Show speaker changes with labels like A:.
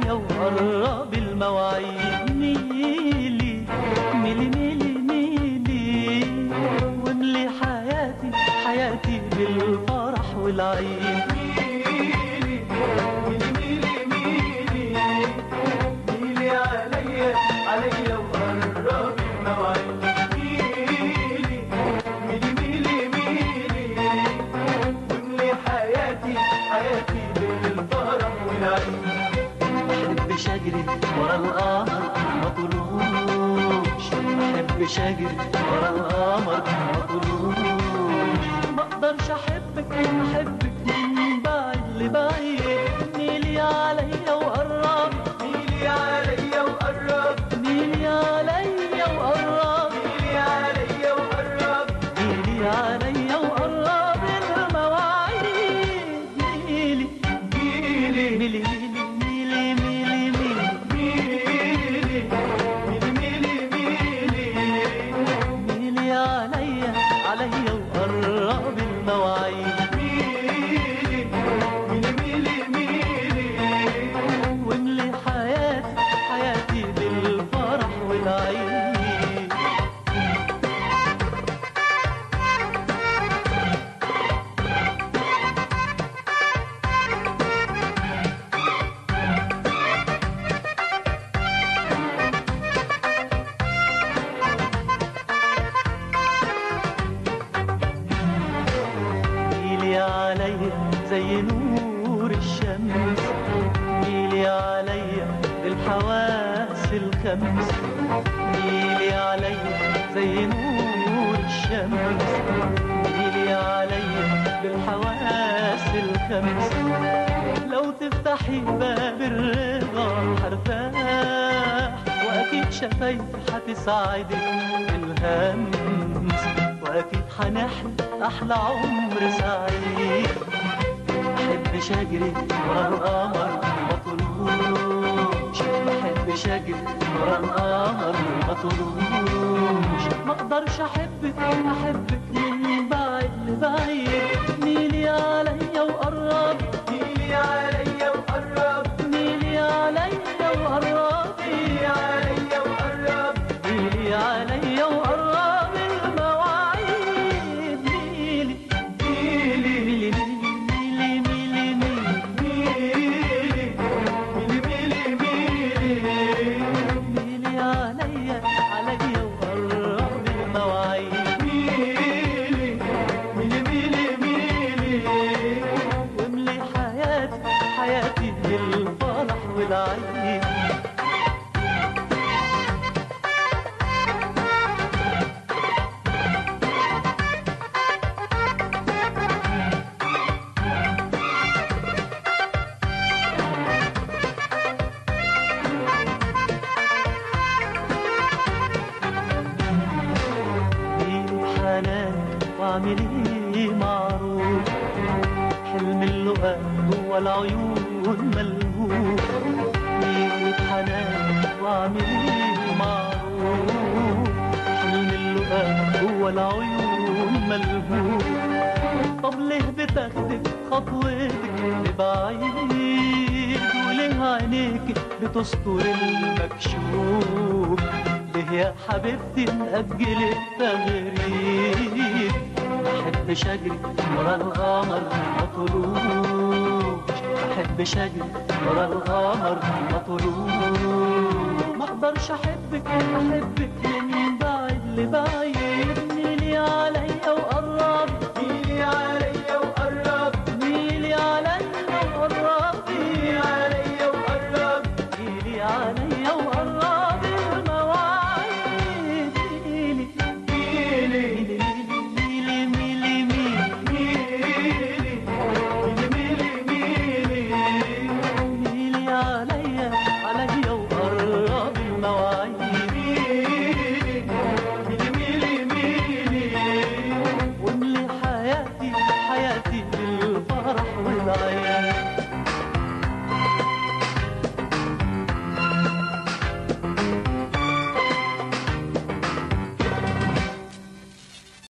A: عليا وقرب المواعيد ميلي ميلي ميلي ميلي. واملي حياتي حياتي بالفرح والعيد. محبش اجري ورا القمر ما طلوش محبش اجري ورا القمر ما طلوش ما أقدرش أحبك أحبك من بعيد لبعيد ميلي عليا وقرب. ميلي عليا وقرب. ميلي عليا وقرب. ميلي عليا وقرب. ميلي عليا زي نور الشمس ميلي عليا بالحواس الخمس. ميلي عليا زي نور الشمس ميلي عليا بالحواس الخمس. لو تفتحي باب الرضا هرتاح وأكيد شفايفي هتساعدك الهمس. وأكيد هنحلم أحلى عمر سعيد. محبش اجري ورا القمر ما طلوش محبش اجري ورا القمر ما طلوش ما أقدرش احبك أحبك من بعيد لبعيد ميلي عليا حنان واعمل إيه معروف. حلم اللقا جوا العيون ملهوف. إيه حنان واعمل إيه معروف. حلم اللقا جوا العيون ملهوف. طب ليه بتاخدك خطوتك لبعيد وليه عينيك بتستر المكشوف. ليه يا حبيبتي نأجل التغريب محبش اجري ورا القمر ما طلوش. محبش اجري ورا القمر ما طلوش. ما أقدرش أحبك أحبك من بعيد لبعيد